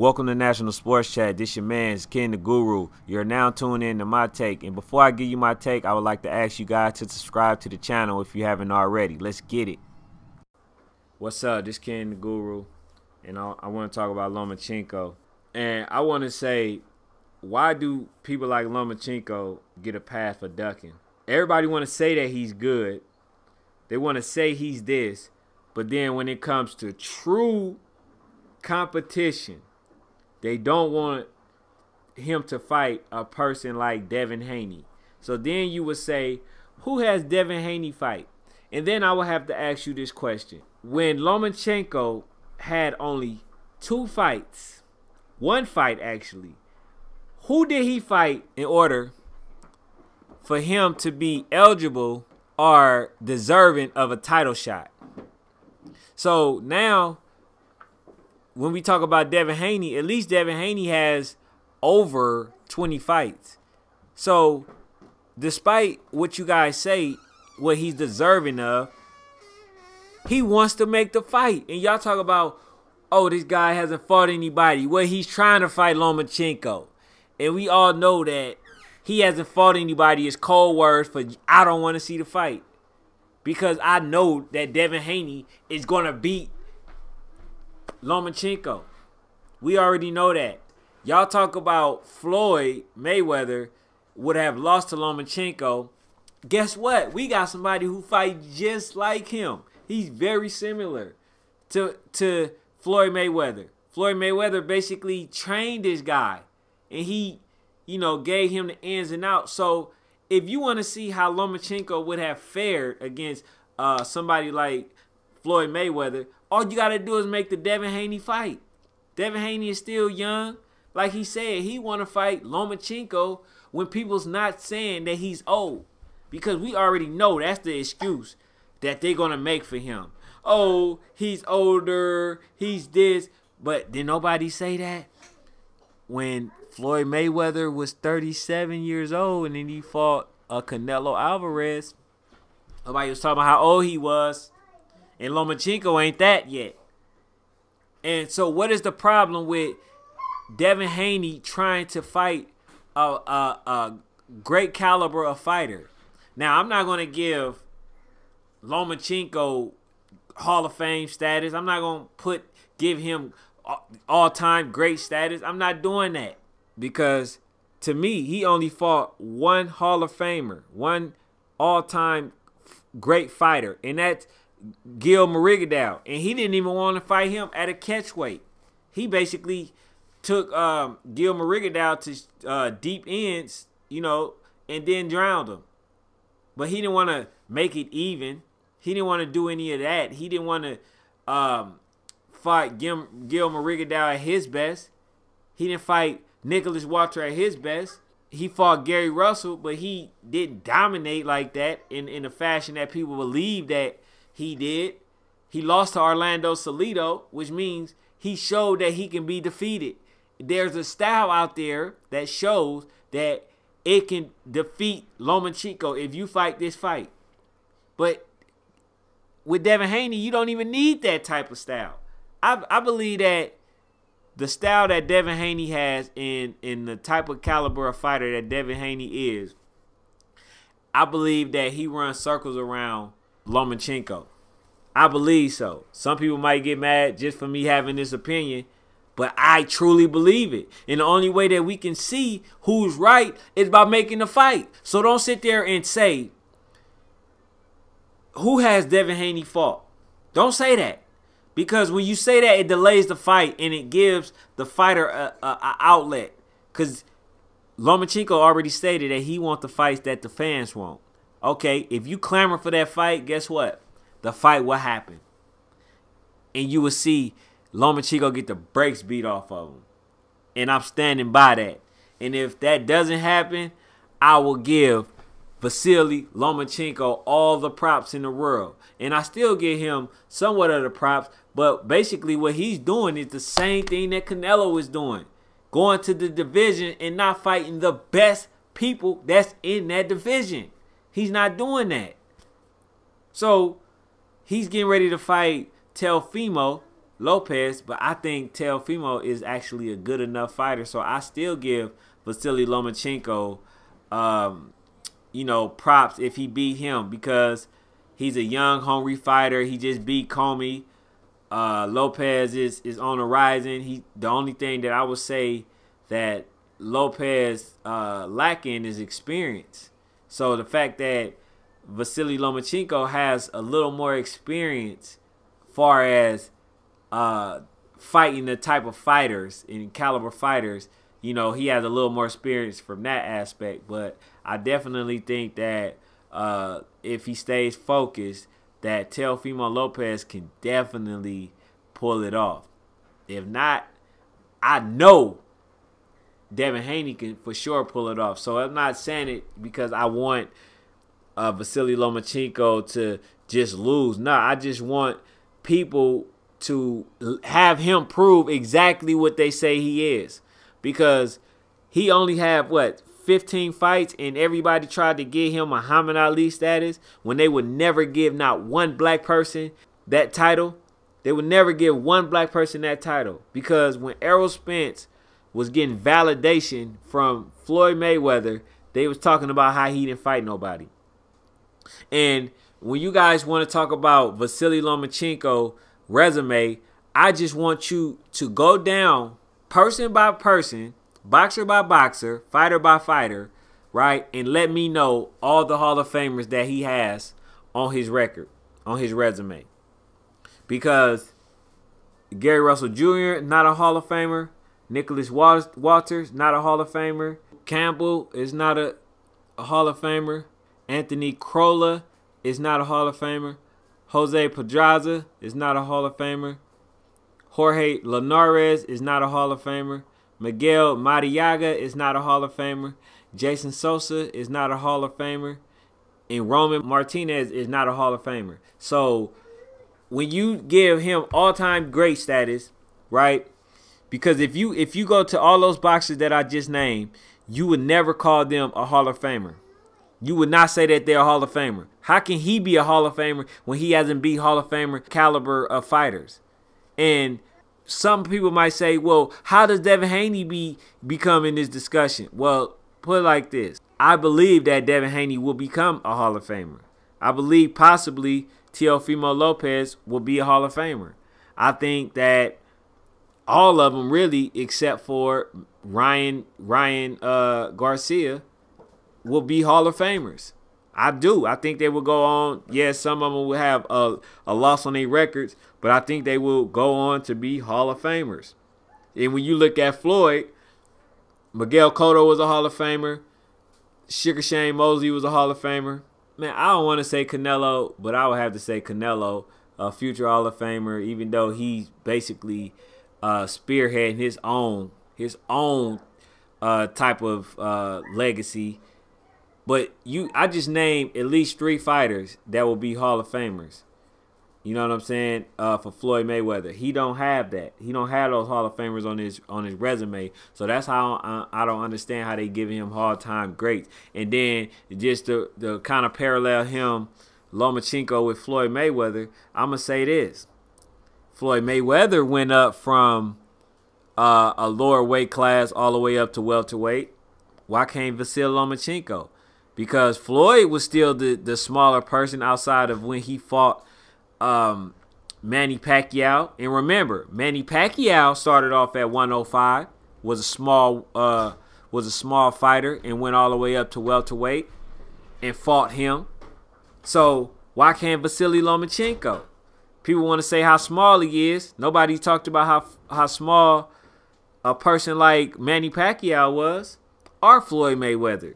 Welcome to National Sports Chat. This your man's Ken the Guru. You're now tuned in to my take. And before I give you my take, I would like to ask you guys to subscribe to the channel if you haven't already. Let's get it. What's up? This Ken the Guru. And I, I want to talk about Lomachenko. And I want to say, why do people like Lomachenko get a pass for ducking? Everybody want to say that he's good. They want to say he's this. But then when it comes to true competition, they don't want him to fight a person like Devin Haney. So then you would say, who has Devin Haney fight? And then I would have to ask you this question. When Lomachenko had only two fights, one fight actually, who did he fight in order for him to be eligible or deserving of a title shot? So now when we talk about Devin Haney, at least Devin Haney has over 20 fights. So, despite what you guys say, what he's deserving of, he wants to make the fight. And y'all talk about, oh, this guy hasn't fought anybody. Well, he's trying to fight Lomachenko. And we all know that he hasn't fought anybody is cold words for I don't want to see the fight. Because I know that Devin Haney is going to beat Lomachenko. We already know that. Y'all talk about Floyd Mayweather would have lost to Lomachenko. Guess what? We got somebody who fight just like him. He's very similar to to Floyd Mayweather. Floyd Mayweather basically trained this guy and he, you know, gave him the ins and outs. So if you want to see how Lomachenko would have fared against uh, somebody like Floyd Mayweather, all you gotta do is make the Devin Haney fight. Devin Haney is still young. Like he said, he wanna fight Lomachenko when people's not saying that he's old. Because we already know that's the excuse that they're gonna make for him. Oh, he's older, he's this. But did nobody say that? When Floyd Mayweather was 37 years old and then he fought a Canelo Alvarez, nobody was talking about how old he was. And Lomachenko ain't that yet. And so what is the problem with Devin Haney trying to fight a, a, a great caliber of fighter? Now, I'm not going to give Lomachenko Hall of Fame status. I'm not going to put give him all-time great status. I'm not doing that because to me, he only fought one Hall of Famer, one all-time great fighter, and that's Guillermo Rigondeaux, and he didn't even want to fight him at a catch weight. He basically took um, Guillermo Rigondeaux to uh, deep ends, you know, and then drowned him. But he didn't want to make it even. He didn't want to do any of that. He didn't want to um, fight Gil, Gil at his best. He didn't fight Nicholas Walter at his best. He fought Gary Russell, but he didn't dominate like that in, in a fashion that people believe that he did. He lost to Orlando Salido, which means he showed that he can be defeated. There's a style out there that shows that it can defeat Lomachenko if you fight this fight. But with Devin Haney, you don't even need that type of style. I, I believe that the style that Devin Haney has in in the type of caliber of fighter that Devin Haney is, I believe that he runs circles around Lomachenko. I believe so. Some people might get mad just for me having this opinion, but I truly believe it. And the only way that we can see who's right is by making the fight. So don't sit there and say, who has Devin Haney fought? Don't say that. Because when you say that, it delays the fight and it gives the fighter a, a, a outlet. Because Lomachenko already stated that he wants the fights that the fans want. Okay, if you clamor for that fight, guess what? The fight will happen. And you will see Lomachenko get the brakes beat off of him. And I'm standing by that. And if that doesn't happen, I will give Vasily Lomachenko all the props in the world. And I still give him somewhat of the props, but basically what he's doing is the same thing that Canelo is doing. Going to the division and not fighting the best people that's in that division. He's not doing that. So he's getting ready to fight Teofimo Lopez, but I think Teofimo is actually a good enough fighter. So I still give Vasily Lomachenko, um, you know, props if he beat him because he's a young, hungry fighter. He just beat Commey. Uh, Lopez is is on the rising. He the only thing that I would say that Lopez uh, lacking is experience. So the fact that Vasily Lomachenko has a little more experience far as uh, fighting the type of fighters and caliber fighters, you know, he has a little more experience from that aspect. But I definitely think that uh, if he stays focused, that Teofimo Lopez can definitely pull it off. If not, I know Devin Haney can for sure pull it off. So I'm not saying it because I want uh, Vasily Lomachenko to just lose. No, I just want people to have him prove exactly what they say he is. Because he only had what 15 fights and everybody tried to get him a Muhammad Ali status when they would never give not one black person that title. They would never give one black person that title because when Errol Spence was getting validation from Floyd Mayweather, they was talking about how he didn't fight nobody. And when you guys want to talk about Vasily Lomachenko resume, I just want you to go down person by person, boxer by boxer, fighter by fighter, right? And let me know all the Hall of Famers that he has on his record, on his resume. Because Gary Russell Jr., not a Hall of Famer. Nicholas Walters, not a Hall of Famer. Campbell is not a, a Hall of Famer. Anthony Crolla is not a Hall of Famer. Jose Pedraza is not a Hall of Famer. Jorge Linares is not a Hall of Famer. Miguel Marriaga is not a Hall of Famer. Jason Sosa is not a Hall of Famer. And Roman Martinez is not a Hall of Famer. So when you give him all-time great status, right? Because if you if you go to all those boxes that I just named, you would never call them a Hall of Famer. You would not say that they're a Hall of Famer. How can he be a Hall of Famer when he hasn't beat Hall of Famer caliber of fighters? And some people might say, well, how does Devin Haney be become in this discussion? Well, put it like this. I believe that Devin Haney will become a Hall of Famer. I believe possibly Teofimo Lopez will be a Hall of Famer. I think that all of them really, except for Ryan Ryan uh, Garcia, will be Hall of Famers. I do. I think they will go on. Yes, some of them will have a, a loss on their records, but I think they will go on to be Hall of Famers. And when you look at Floyd, Miguel Cotto was a Hall of Famer. Sugar Shane Mosley was a Hall of Famer. Man, I don't want to say Canelo, but I would have to say Canelo, a future Hall of Famer, even though he's basically uh, spearheading his own his own uh, type of uh, legacy but you, I just named at least three fighters that will be Hall of Famers. You know what I'm saying? Uh, for Floyd Mayweather, he don't have that. He don't have those Hall of Famers on his on his resume. So that's how I, I don't understand how they giving him hard time greats. And then just the the kind of parallel him Lomachenko with Floyd Mayweather. I'm gonna say this: Floyd Mayweather went up from uh, a lower weight class all the way up to welterweight. Why can't Vasily Lomachenko? Because Floyd was still the the smaller person outside of when he fought um, Manny Pacquiao. And remember, Manny Pacquiao started off at 105, was a small uh, was a small fighter, and went all the way up to welterweight and fought him. So why can't Vasily Lomachenko? People want to say how small he is. Nobody talked about how how small a person like Manny Pacquiao was, or Floyd Mayweather.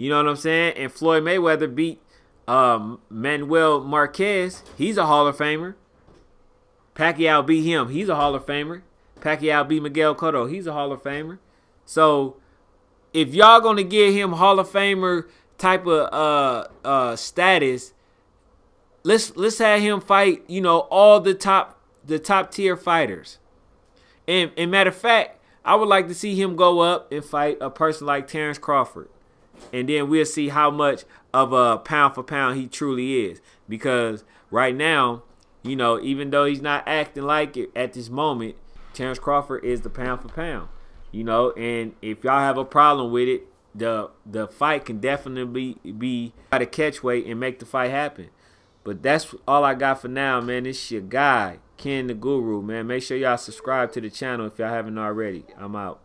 You know what I'm saying? And Floyd Mayweather beat um, Manuel Marquez. He's a Hall of Famer. Pacquiao beat him. He's a Hall of Famer. Pacquiao beat Miguel Cotto. He's a Hall of Famer. So if y'all gonna give him Hall of Famer type of uh uh status, let's let's have him fight, you know, all the top the top tier fighters. And and matter of fact, I would like to see him go up and fight a person like Terrence Crawford and then we'll see how much of a pound for pound he truly is. Because right now, you know, even though he's not acting like it at this moment, Terrence Crawford is the pound for pound. You know, and if y'all have a problem with it, the the fight can definitely be, be try to catch weight and make the fight happen. But that's all I got for now, man. This your guy, Ken the Guru, man. Make sure y'all subscribe to the channel if y'all haven't already. I'm out.